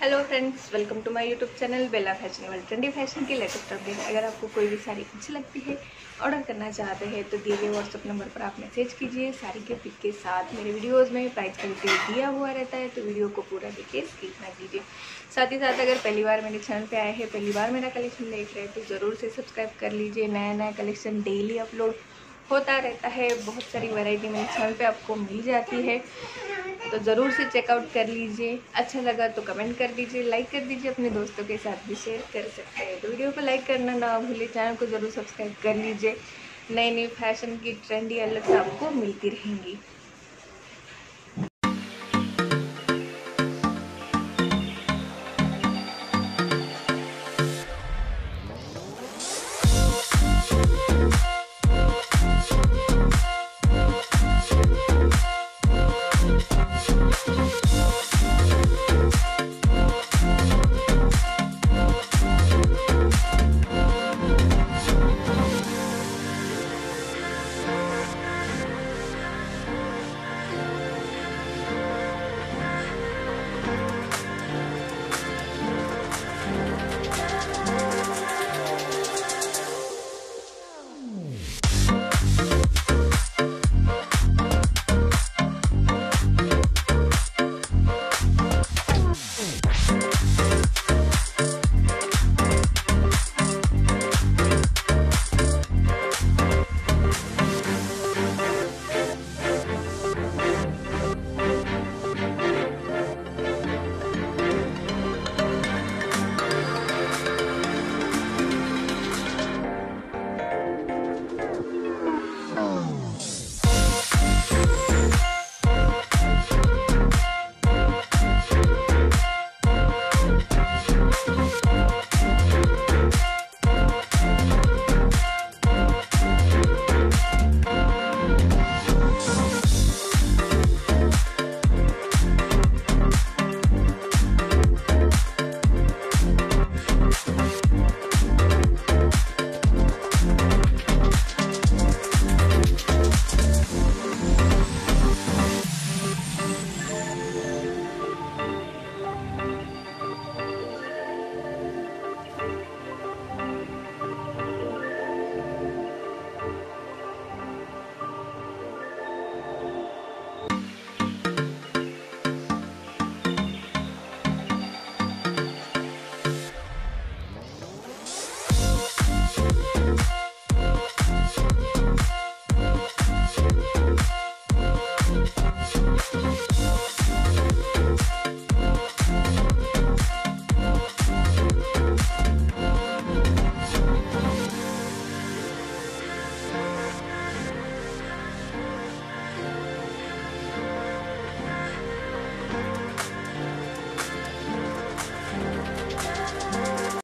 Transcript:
Hello friends welcome to my YouTube channel Bela fashion world trendy fashion की latest update अगर आपको कोई भी साड़ी अच्छी लगती है ऑर्डर करना चाहते हैं तो दिए गए व्हाट्सअप नंबर पर आप मैसेज कीजिए। साड़ी के पिक के साथ मेरे वीडियोस में प्राइस का डिटेल दिया हुआ रहता है तो वीडियो को पूरा देखिए स्किप ना कीजिए। साथ ही साथ अगर पहली बार मेरे चैनल पर आए हैं, पहली बार मेरा कलेक्शन देख रहे हैं तो ज़रूर से सब्सक्राइब कर लीजिए। नया नया कलेक्शन डेली अपलोड होता रहता है। बहुत सारी वैरायटी मेरे चैनल पे आपको मिल जाती है। तो ज़रूर से चेकआउट कर लीजिए। अच्छा लगा तो कमेंट कर दीजिए लाइक कर दीजिए, अपने दोस्तों के साथ भी शेयर कर सकते हैं। तो वीडियो को लाइक करना ना भूलिए चैनल को ज़रूर सब्सक्राइब कर लीजिए। नई नई फ़ैशन की ट्रेंडी अलग से आपको मिलती रहेंगी।